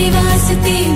diversity.